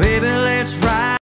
Baby, let's ride.